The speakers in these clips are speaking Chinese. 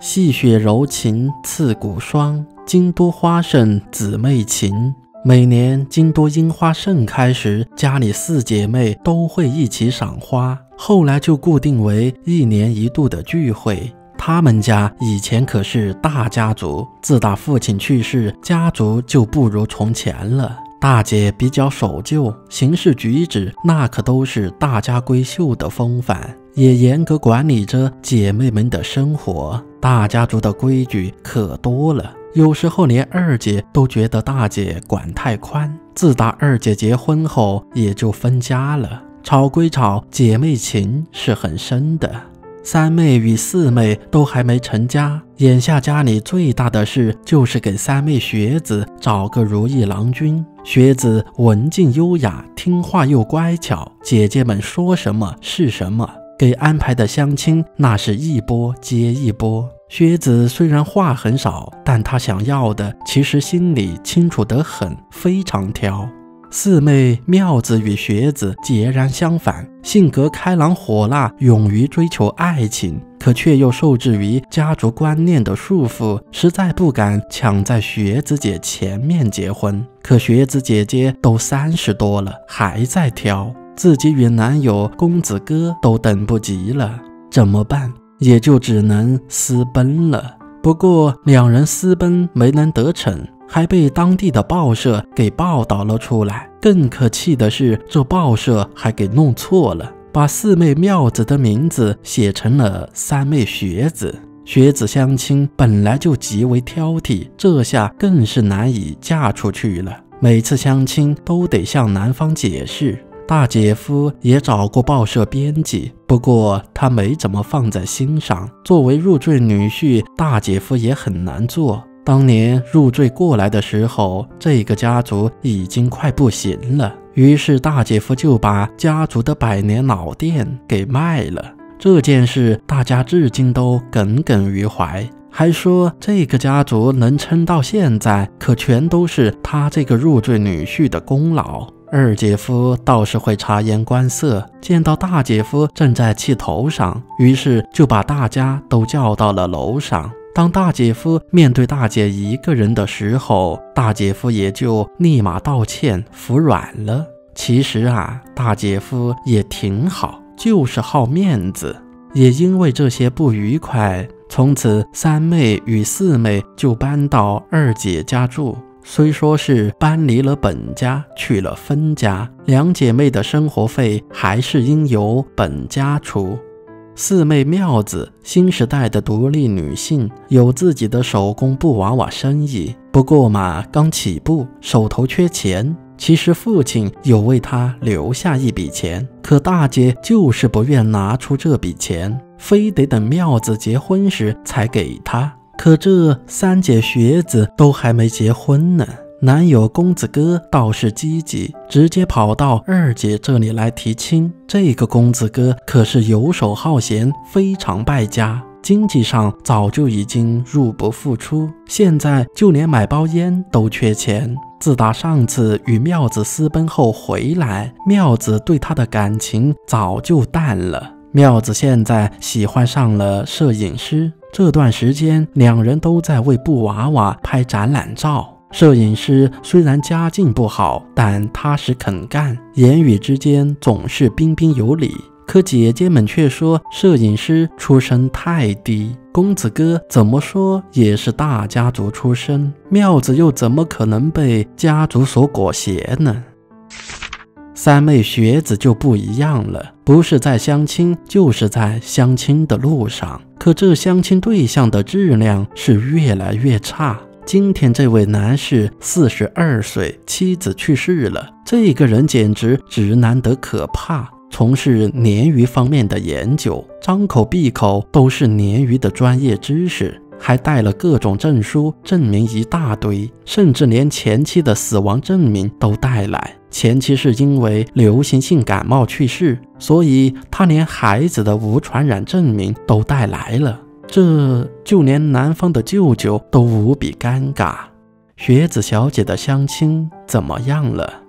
细雪柔情刺骨霜，京都花盛姊妹情。每年京都樱花盛开时，家里四姐妹都会一起赏花，后来就固定为一年一度的聚会。他们家以前可是大家族，自打父亲去世，家族就不如从前了。大姐比较守旧，行事举止那可都是大家闺秀的风范，也严格管理着姐妹们的生活。大家族的规矩可多了，有时候连二姐都觉得大姐管太宽。自打二姐结婚后，也就分家了。吵归吵，姐妹情是很深的。三妹与四妹都还没成家，眼下家里最大的事就是给三妹学子找个如意郎君。学子文静优雅，听话又乖巧，姐姐们说什么是什么。给安排的相亲那是一波接一波。学子虽然话很少，但他想要的其实心里清楚得很，非常挑。四妹妙子与学子截然相反，性格开朗火辣，勇于追求爱情，可却又受制于家族观念的束缚，实在不敢抢在学子姐前面结婚。可学子姐姐都三十多了，还在挑，自己与男友公子哥都等不及了，怎么办？也就只能私奔了。不过两人私奔没能得逞。还被当地的报社给报道了出来。更可气的是，这报社还给弄错了，把四妹妙子的名字写成了三妹学子。学子相亲本来就极为挑剔，这下更是难以嫁出去了。每次相亲都得向男方解释。大姐夫也找过报社编辑，不过他没怎么放在心上。作为入赘女婿，大姐夫也很难做。当年入赘过来的时候，这个家族已经快不行了。于是大姐夫就把家族的百年老店给卖了。这件事大家至今都耿耿于怀，还说这个家族能撑到现在，可全都是他这个入赘女婿的功劳。二姐夫倒是会察言观色，见到大姐夫正在气头上，于是就把大家都叫到了楼上。当大姐夫面对大姐一个人的时候，大姐夫也就立马道歉服软了。其实啊，大姐夫也挺好，就是好面子。也因为这些不愉快，从此三妹与四妹就搬到二姐家住。虽说是搬离了本家，去了分家，两姐妹的生活费还是应由本家出。四妹妙子，新时代的独立女性，有自己的手工布娃娃生意。不过嘛，刚起步，手头缺钱。其实父亲有为她留下一笔钱，可大姐就是不愿拿出这笔钱，非得等妙子结婚时才给她。可这三姐学子都还没结婚呢。男友公子哥倒是积极，直接跑到二姐这里来提亲。这个公子哥可是游手好闲，非常败家，经济上早就已经入不敷出，现在就连买包烟都缺钱。自打上次与妙子私奔后回来，妙子对他的感情早就淡了。妙子现在喜欢上了摄影师，这段时间两人都在为布娃娃拍展览照。摄影师虽然家境不好，但踏实肯干，言语之间总是彬彬有礼。可姐姐们却说，摄影师出身太低。公子哥怎么说也是大家族出身，妙子又怎么可能被家族所裹挟呢？三妹学子就不一样了，不是在相亲，就是在相亲的路上。可这相亲对象的质量是越来越差。今天这位男士四十二岁，妻子去世了。这个人简直直男得可怕，从事鲶鱼方面的研究，张口闭口都是鲶鱼的专业知识，还带了各种证书，证明一大堆，甚至连前妻的死亡证明都带来。前妻是因为流行性感冒去世，所以他连孩子的无传染证明都带来了。这就连男方的舅舅都无比尴尬。学子小姐的相亲怎么样了？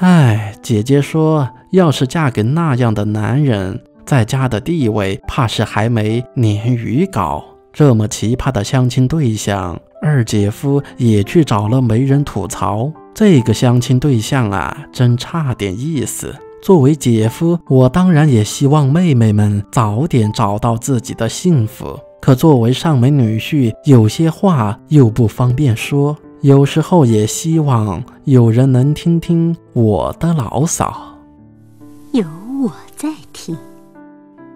哎，姐姐说，要是嫁给那样的男人，在家的地位怕是还没鲶鱼高。这么奇葩的相亲对象，二姐夫也去找了媒人吐槽。这个相亲对象啊，真差点意思。作为姐夫，我当然也希望妹妹们早点找到自己的幸福。可作为上门女婿，有些话又不方便说，有时候也希望有人能听听我的牢骚。有我在听。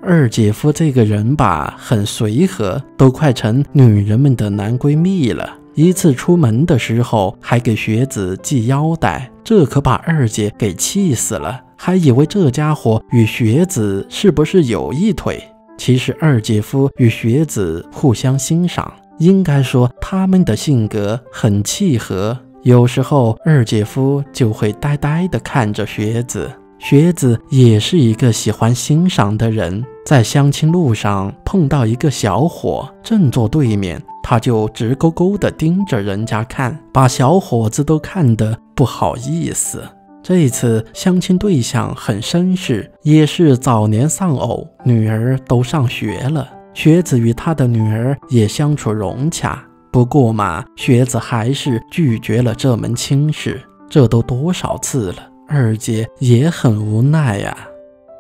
二姐夫这个人吧，很随和，都快成女人们的男闺蜜了。一次出门的时候，还给学子系腰带，这可把二姐给气死了，还以为这家伙与学子是不是有一腿。其实二姐夫与学子互相欣赏，应该说他们的性格很契合。有时候二姐夫就会呆呆地看着学子。学子也是一个喜欢欣赏的人，在相亲路上碰到一个小伙正坐对面，他就直勾勾地盯着人家看，把小伙子都看得不好意思。这次相亲对象很绅士，也是早年丧偶，女儿都上学了。学子与他的女儿也相处融洽，不过嘛，学子还是拒绝了这门亲事。这都多少次了？二姐也很无奈呀，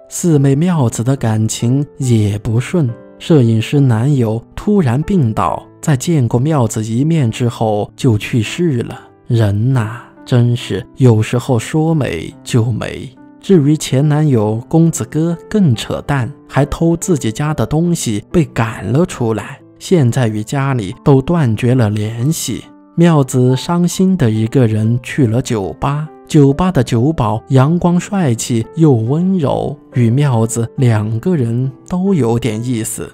四妹妙子的感情也不顺。摄影师男友突然病倒，在见过妙子一面之后就去世了。人呐，真是有时候说没就没。至于前男友公子哥更扯淡，还偷自己家的东西被赶了出来，现在与家里都断绝了联系。妙子伤心的一个人去了酒吧。酒吧的酒保阳光帅气又温柔，与妙子两个人都有点意思。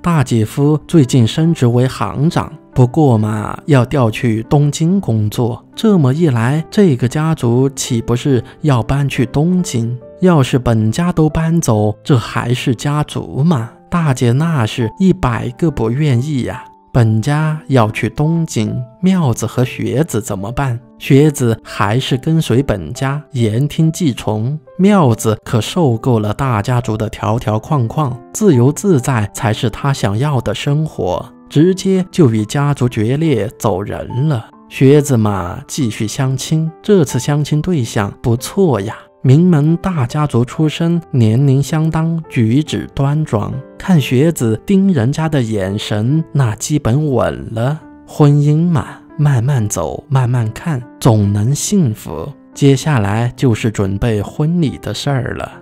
大姐夫最近升职为行长，不过嘛，要调去东京工作。这么一来，这个家族岂不是要搬去东京？要是本家都搬走，这还是家族吗？大姐那是一百个不愿意呀。本家要去东京，妙子和学子怎么办？学子还是跟随本家，言听计从。妙子可受够了大家族的条条框框，自由自在才是他想要的生活。直接就与家族决裂，走人了。学子嘛，继续相亲，这次相亲对象不错呀。名门大家族出身，年龄相当，举止端庄。看学子盯人家的眼神，那基本稳了。婚姻嘛，慢慢走，慢慢看，总能幸福。接下来就是准备婚礼的事儿了。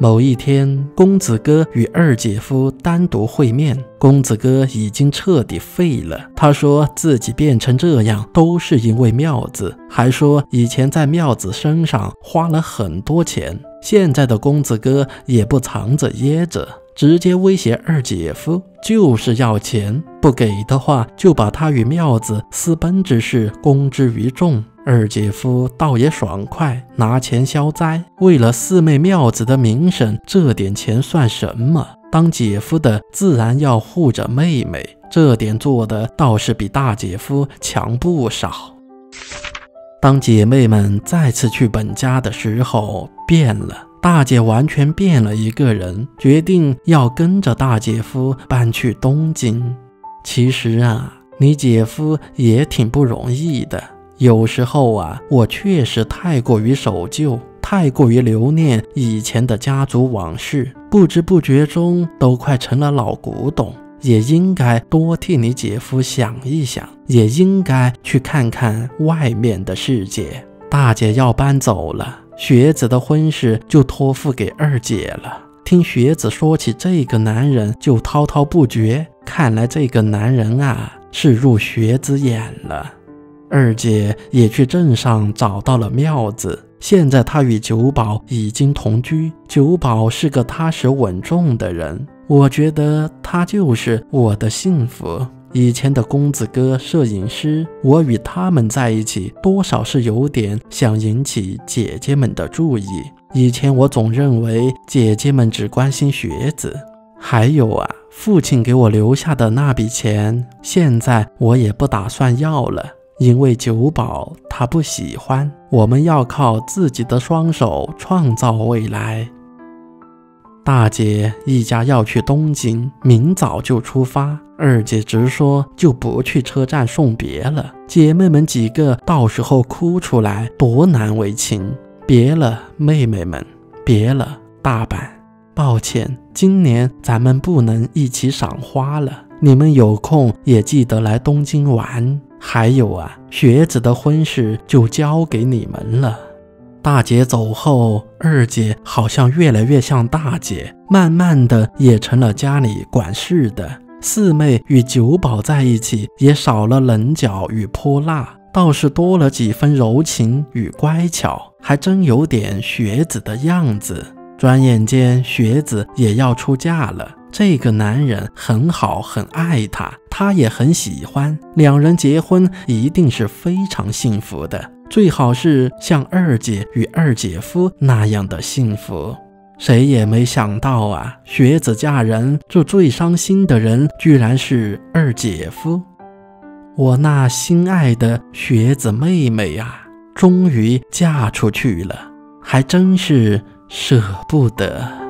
某一天，公子哥与二姐夫单独会面。公子哥已经彻底废了。他说自己变成这样都是因为妙子，还说以前在妙子身上花了很多钱。现在的公子哥也不藏着掖着，直接威胁二姐夫，就是要钱，不给的话就把他与妙子私奔之事公之于众。二姐夫倒也爽快，拿钱消灾。为了四妹妙子的名声，这点钱算什么？当姐夫的自然要护着妹妹，这点做的倒是比大姐夫强不少。当姐妹们再次去本家的时候，变了，大姐完全变了一个人，决定要跟着大姐夫搬去东京。其实啊，你姐夫也挺不容易的。有时候啊，我确实太过于守旧，太过于留念以前的家族往事，不知不觉中都快成了老古董。也应该多替你姐夫想一想，也应该去看看外面的世界。大姐要搬走了，学子的婚事就托付给二姐了。听学子说起这个男人，就滔滔不绝。看来这个男人啊，是入学子眼了。二姐也去镇上找到了妙子，现在她与九宝已经同居。九宝是个踏实稳重的人，我觉得他就是我的幸福。以前的公子哥、摄影师，我与他们在一起，多少是有点想引起姐姐们的注意。以前我总认为姐姐们只关心学子，还有啊，父亲给我留下的那笔钱，现在我也不打算要了。因为九保他不喜欢，我们要靠自己的双手创造未来。大姐一家要去东京，明早就出发。二姐直说就不去车站送别了，姐妹们几个到时候哭出来，多难为情。别了，妹妹们，别了，大阪，抱歉，今年咱们不能一起赏花了。你们有空也记得来东京玩。还有啊，雪子的婚事就交给你们了。大姐走后，二姐好像越来越像大姐，慢慢的也成了家里管事的。四妹与九保在一起，也少了棱角与泼辣。倒是多了几分柔情与乖巧，还真有点学子的样子。转眼间，学子也要出嫁了。这个男人很好，很爱她，她也很喜欢。两人结婚一定是非常幸福的，最好是像二姐与二姐夫那样的幸福。谁也没想到啊，学子嫁人，这最伤心的人居然是二姐夫。我那心爱的学子妹妹呀，终于嫁出去了，还真是舍不得。